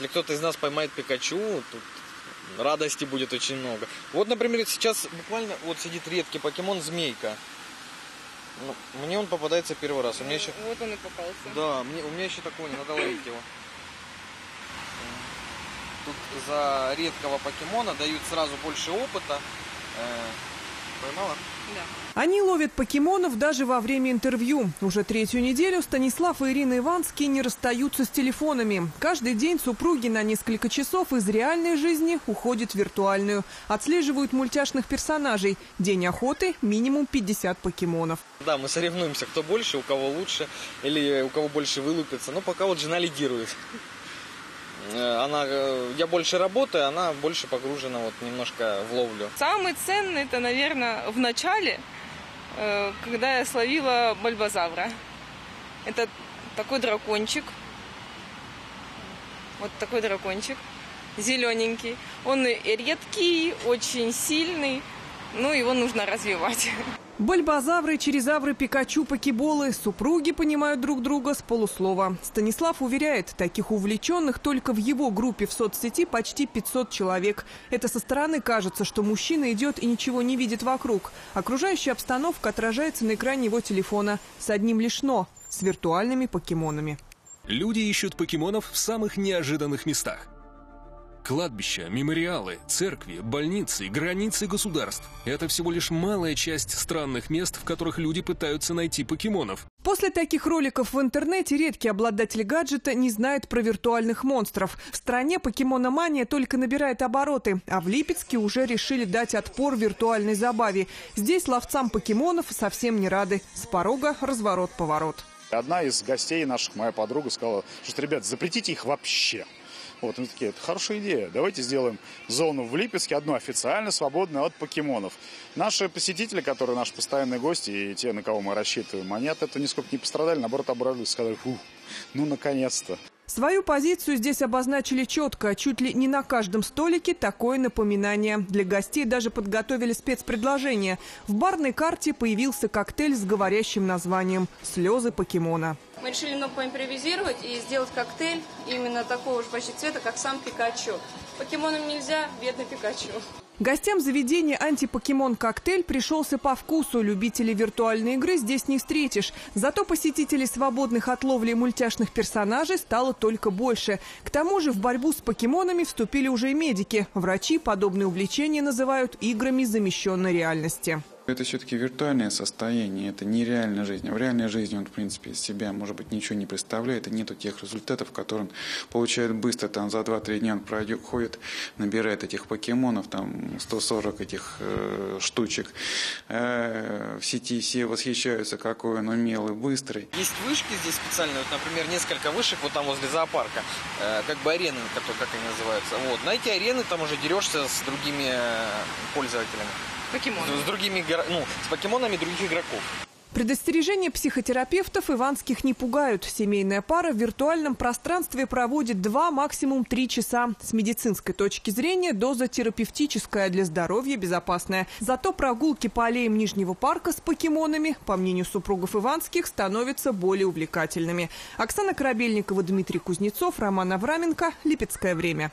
если кто-то из нас поймает Пикачу, тут радости будет очень много. Вот, например, сейчас буквально вот сидит редкий покемон Змейка. Ну, мне он попадается первый раз. У меня еще... Вот он и попался. Да, мне, у меня еще такого не надо ловить его. Тут за редкого покемона дают сразу больше опыта. Поймала? Да. Они ловят покемонов даже во время интервью. Уже третью неделю Станислав и Ирина Иванские не расстаются с телефонами. Каждый день супруги на несколько часов из реальной жизни уходят в виртуальную. Отслеживают мультяшных персонажей. День охоты – минимум 50 покемонов. Да, мы соревнуемся, кто больше, у кого лучше, или у кого больше вылупится. Но пока вот жена лидирует. Э, Она, э, я больше работаю, она больше погружена вот немножко в ловлю. Самый ценный это, наверное, в начале, э, когда я словила бальбазавра. Это такой дракончик. Вот такой дракончик. Зелененький. Он редкий, очень сильный. Ну, его нужно развивать. Бальбазавры, черезавры, пикачу, покеболы. Супруги понимают друг друга с полуслова. Станислав уверяет, таких увлеченных только в его группе в соцсети почти 500 человек. Это со стороны кажется, что мужчина идет и ничего не видит вокруг. Окружающая обстановка отражается на экране его телефона. С одним лишь «но» – с виртуальными покемонами. Люди ищут покемонов в самых неожиданных местах. Кладбища, мемориалы, церкви, больницы, границы государств – это всего лишь малая часть странных мест, в которых люди пытаются найти покемонов. После таких роликов в интернете редкий обладатель гаджета не знает про виртуальных монстров. В стране покемономания только набирает обороты, а в Липецке уже решили дать отпор виртуальной забаве. Здесь ловцам покемонов совсем не рады. С порога разворот-поворот. Одна из гостей наших, моя подруга, сказала, что, ребят, запретите их вообще. Вот, мы такие, это хорошая идея. Давайте сделаем зону в Липецке, одну официально свободную от покемонов. Наши посетители, которые наши постоянные гости и те, на кого мы рассчитываем, они от этого нисколько не пострадали, наоборот, обрадовались, сказали, фу, ну, наконец-то. Свою позицию здесь обозначили четко. Чуть ли не на каждом столике такое напоминание. Для гостей даже подготовили спецпредложение. В барной карте появился коктейль с говорящим названием «Слезы покемона». Мы решили немного поимпровизировать и сделать коктейль именно такого же почти цвета, как сам Пикачу. Покемонам нельзя, бедный Пикачу. Гостям заведения «Антипокемон-коктейль» пришелся по вкусу. Любителей виртуальной игры здесь не встретишь. Зато посетителей свободных от ловли мультяшных персонажей стало только больше. К тому же в борьбу с покемонами вступили уже и медики. Врачи подобные увлечения называют играми замещенной реальности. Это все-таки виртуальное состояние, это не реальная жизнь. А в реальной жизни он, в принципе, из себя, может быть, ничего не представляет, и нету тех результатов, которые он получает быстро. Там за 2-3 дня он проходит, набирает этих покемонов, там 140 этих э, штучек. Э, в сети все восхищаются, какой он умелый, быстрый. Есть вышки здесь специальные, вот, например, несколько вышек вот там возле зоопарка, э, как бы арены, как, как они называются. Вот. На эти арены там уже дерешься с другими э, пользователями. Покемон. С другими, ну, с покемонами других игроков. Предостережения психотерапевтов иванских не пугают. Семейная пара в виртуальном пространстве проводит два, максимум три часа. С медицинской точки зрения доза терапевтическая, для здоровья безопасная. Зато прогулки по аллеям Нижнего парка с покемонами, по мнению супругов Иванских, становятся более увлекательными. Оксана Корабельникова, Дмитрий Кузнецов, Роман Авраменко. Липецкое время.